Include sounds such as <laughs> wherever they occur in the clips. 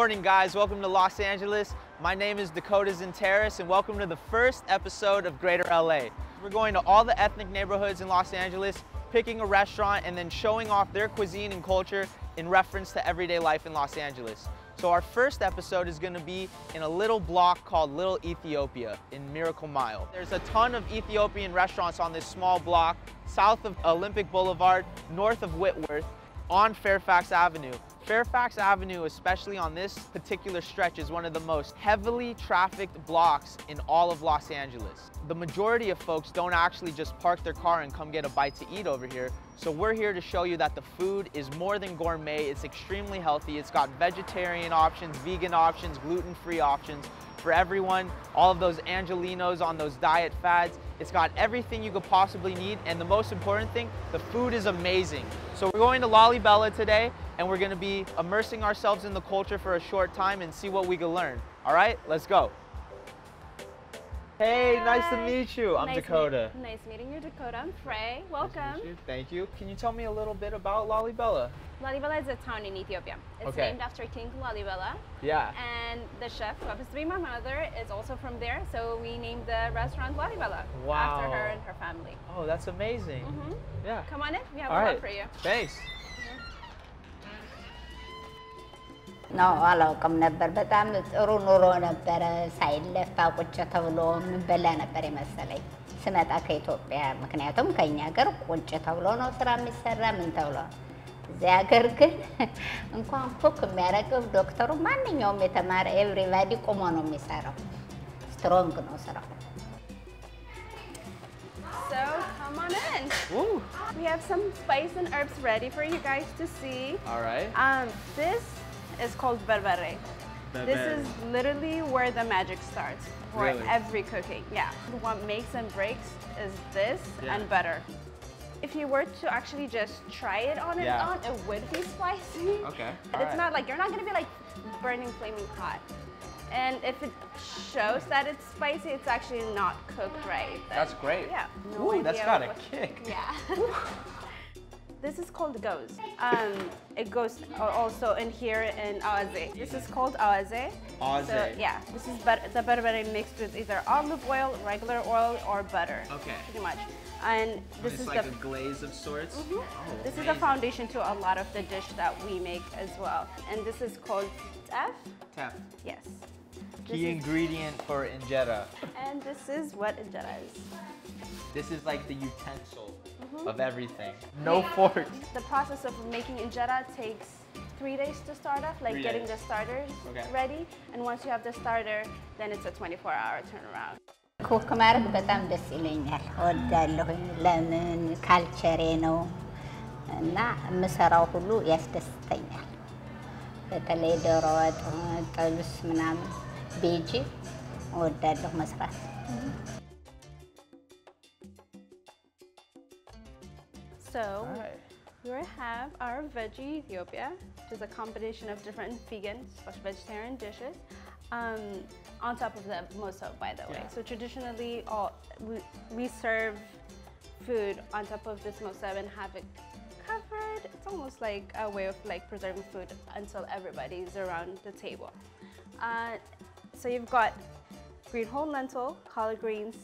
morning, guys. Welcome to Los Angeles. My name is Dakota Zinteris, and welcome to the first episode of Greater LA. We're going to all the ethnic neighborhoods in Los Angeles, picking a restaurant, and then showing off their cuisine and culture in reference to everyday life in Los Angeles. So our first episode is gonna be in a little block called Little Ethiopia in Miracle Mile. There's a ton of Ethiopian restaurants on this small block, south of Olympic Boulevard, north of Whitworth, on Fairfax Avenue. Fairfax Avenue, especially on this particular stretch, is one of the most heavily trafficked blocks in all of Los Angeles. The majority of folks don't actually just park their car and come get a bite to eat over here. So we're here to show you that the food is more than gourmet. It's extremely healthy. It's got vegetarian options, vegan options, gluten-free options for everyone. All of those Angelinos on those diet fads. It's got everything you could possibly need. And the most important thing, the food is amazing. So we're going to Lalibela today and we're gonna be immersing ourselves in the culture for a short time and see what we can learn. All right, let's go. Hey, Hi. nice to meet you. I'm nice Dakota. Meet, nice meeting you, Dakota. I'm Frey. Welcome. meet you. Thank you. Can you tell me a little bit about Lalibela? Lalibela is a town in Ethiopia. It's Okay. named after King Lalibela. Yeah. And the chef, who happens to be my mother, is also from there. So we named the restaurant Lalibela Wow. after her and her family. Oh, that's amazing. Mhm. Yeah. Come on in. We have All a right. lot for you. Thanks. ነው አላውቅም ነበር። በጣም ጥሩ ኑሮ ነበረ። ሳይለፋ ቁጭ ተብሎ የምበላ ነበር የመሰለኝ ስመጣ ከኢትዮጵያ። ምክንያቱም ከኛ ሀገር ቁጭ ተብሎ ነው ስራ የሚሰራ ምን ተብሎ ነው። እዚህ ሀገር ግን <laughs> እንኳን ኩክ የሚያደርገው ዶክተሩ፣ ማንኛውም የተማረ ኤቭሪባዲ ቁሞ ነው የሚሰራው። ስትሮንግ ነው ስራው። So come on in. Woo. We have some spice and herbs ready for you guys to see. All right. Um, this is called berbere. This is literally where the magic starts for Really? every cooking. Yeah. What makes and breaks is this Yeah. and butter. If you were to actually just try it on its Yeah. own, it would be spicy. Okay. But it's Alright. not like you're not gonna be like burning flaming hot. And if it shows that it's spicy, it's actually not cooked right. then- That's great. Yeah. no Ooh, that's got a kick. Yeah. <laughs> This is called goes. Um, it goes also in here in awaze. This is called awaze. Awaze. So, yeah, this is but the berbere mixed with either olive oil, regular oil, or butter. Okay. Pretty much. And this it's is like the a glaze of sorts. Oh, this is the foundation to a lot of the dish that we make as well. And this is called tef. Tef. Yes. This Key is- ingredient for injera. and this is what injera is. This is like the utensil Mm-hmm. of everything. No forks. The process of making injera takes three days to start off, like Three getting days. the starters Okay. ready. And once you have the starter, then it's a 24 hour turnaround. ኩክ ማድረግ በጣም ደስ ይለኛል፣ እወዳለሁኝ። ለምን ካልቸሬ ነው እና የምሰራው ሁሉ ያስደስተኛል። በተለይ ዶሮ ወጥ፣ ጥብስ ምናምን بيجي وودع له So right. we have our veggie Ethiopia, which is a combination of different vegan slash vegetarian dishes. Um, on top of the moso, by the way. So traditionally, all we, we serve food on top of this mosa and have it covered. It's almost like a way of like preserving food until everybody's around the table. Uh, so you've got green whole lentil, collard greens,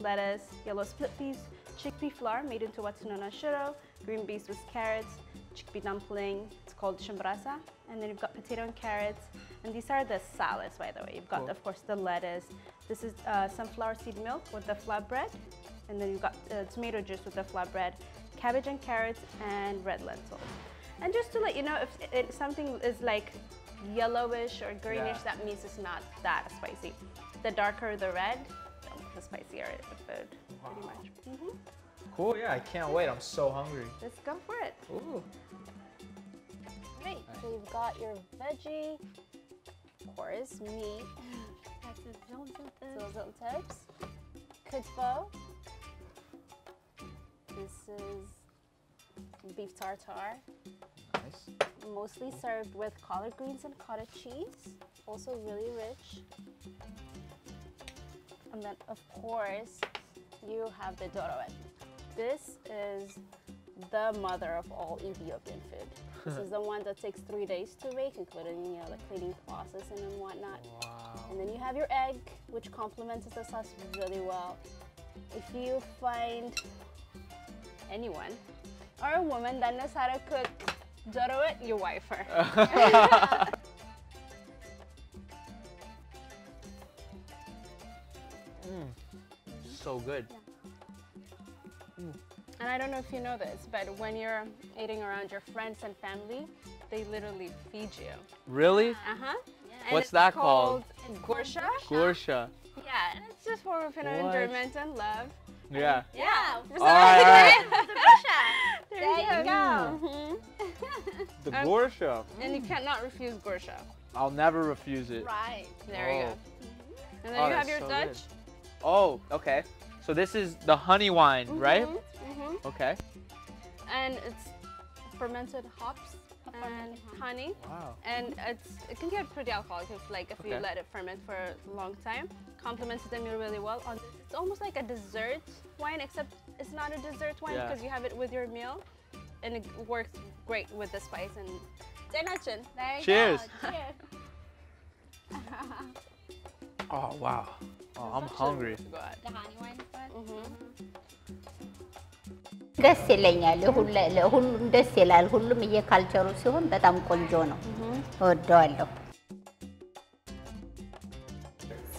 lettuce, yellow split peas, chickpea flour made into what's known as shiro, green beans with carrots, chickpea dumpling, it's called shimbrasa, and then you've got potato and carrots, and these are the salads, by the way. You've got, Cool. of course, the lettuce. This is uh, sunflower seed milk with the flatbread, and then you've got uh, tomato juice with the flatbread, cabbage and carrots, and red lentil. And just to let you know, if it, something is like yellowish or greenish, Yeah. that means it's not that spicy. The darker the red, the spicier the food, pretty much. Mhm. Cool. Yeah, I can't wait. I'm so hungry. Let's go for it. Ooh. Great. So you've got your veggie, of course, meat. Zilzil tips. Kitfo. This is beef tartare. Nice. Mostly served with collard greens and cottage cheese. Also really rich. And then, of course, you have the doro wat. This is the mother of all Ethiopian food. <laughs> this is the one that takes three days to make, including you know the cleaning process and whatnot. Wow. And then you have your egg, which complements the sauce really well. If you find anyone or a woman that knows how to cook Doro wat, you wife her. <laughs> So good. And I don't know if you know this, but when you're eating around your friends and family, they literally feed you. Really? Uh-huh. And What's it's that called? Gursha. Gursha. Yeah, and it's just form of you know, What? enjoyment and love. Yeah. Yeah. All right, <laughs> There you go. Mhm. The Um, Gursha. And you cannot refuse Gursha. I'll never refuse it. Right. There you Oh. go. And then Oh, you have that's your so Dutch. good. Oh, okay. So this is the honey wine, right? Mm -hmm. Okay. And it's fermented hops and honey. Wow. And it's it can get pretty alcoholic if like if you let it ferment for a long time. Complements the meal really well. On it's almost like a dessert wine, except it's not a dessert wine Yeah. because you have it with your meal, and it works great with the spice and. Denachin. There you Cheers. go. Cheers. <laughs> Oh, wow. Oh, I'm hungry. Mhm. ደስ ይለኛል። ሁለ- ለሁሉም ደስ ይላል። ሁሉም እየካልቸሩ ሲሆን በጣም ቆንጆ ነው። እወደዋለሁ።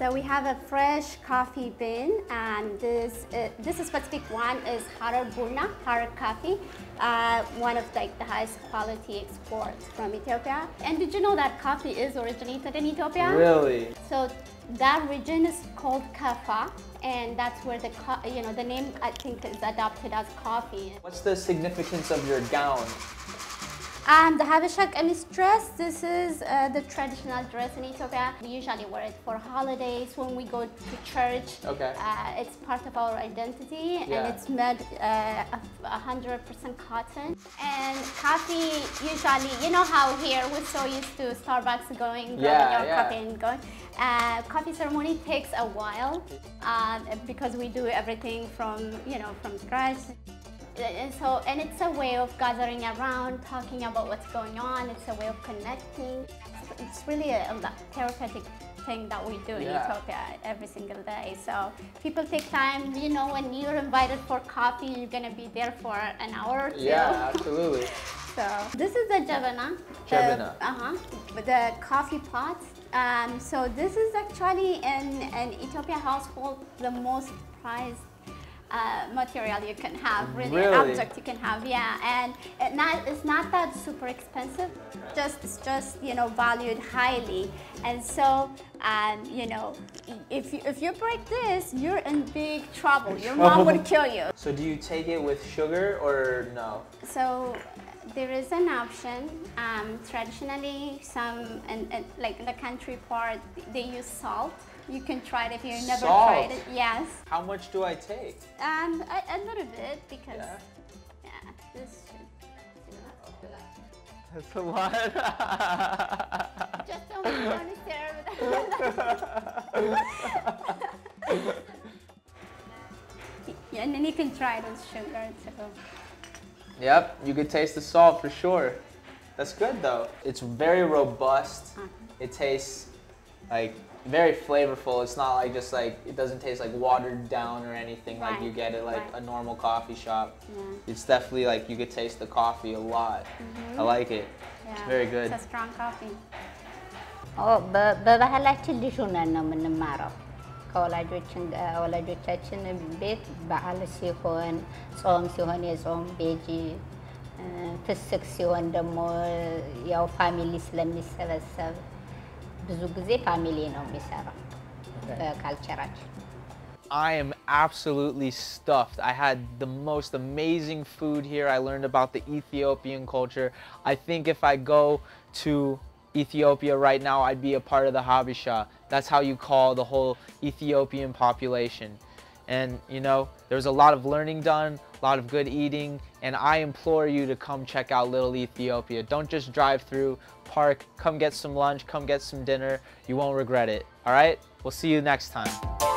so we have a fresh coffee bean, and this uh, this specific one is Harar Buna, Harar coffee, uh, one of like the highest quality exports from Ethiopia. And did you know that coffee is originated in Ethiopia? Really? So that region is called Kafa, and that's where the you know the name I think is adopted as coffee. What's the significance of your gown? Um, the Habesha Kamis dress, this is uh, the traditional dress in Ethiopia. We usually wear it for holidays, when we go to church. Okay. Uh, it's part of our identity Yeah. and it's made uh, of 100% cotton. And coffee, usually, you know how here we're so used to Starbucks going, grabbing your yeah. coffee and going. Uh, coffee ceremony takes a while uh, because we do everything from, you know, from scratch. And so, and it's a way of gathering around, talking about what's going on. It's a way of connecting. It's really a, a therapeutic thing that we do in Yeah. Ethiopia every single day. So people take time. You know, when you're invited for coffee, you're gonna be there for an hour or two. <laughs> absolutely. So this is the jabana. Jabana. Uh huh. The coffee pot. Um, so this is actually in an Ethiopia household the most prized. Uh, material you can have, really, Really? object you can have, yeah, and it not, it's not that super expensive. Just it's just you know valued highly, and so um, you know if you if you break this, you're in big trouble. Your mom would kill you. So do you take it with sugar or no? So there is an option. Um, traditionally, some and, and like in the country part, they use salt. You can try it if you never Salt? tried it. Yes, How much do I take? um, a, a little bit because Yeah. yeah, this should. That's a lot. <laughs> Just don't, don't stare with Yeah, <laughs> and then you can try it with sugar too. Yep, you could taste the salt for sure. That's good though. It's very robust. It tastes like very flavorful. It's not like just like it doesn't taste like watered down or anything like you Right, get at like right. a normal coffee shop. Yeah. It's definitely like you could taste the coffee a lot. I like it. Yeah, very good. It's a strong coffee. ኦ፣ በ- በባህላችን ልጅ ሆነን ነው የምንማረው። ከወላጆችን ጋ- ወላጆቻችን ቤት በዓል ሲሆን፣ ጾም ሲሆን የጾም ቤጂ፣ እ፣ ፍስክ ሲሆን ደግሞ ያው ፋሚሊ ስለሚሰበሰብ ብዙ ጊዜ ፋሚሊ ነው የሚሰራው በካልቸራችን። I am absolutely stuffed. I had the most amazing food here. I learned about the Ethiopian culture. I think if I go to Ethiopia right now, I'd be a part of the Habesha. That's how you call the whole Ethiopian population. And you know, there's a lot of learning done, a lot of good eating, and I implore you to come check out Little Ethiopia. Don't just drive through, park, come get some lunch, come get some dinner. You won't regret it. All right? We'll see you next time.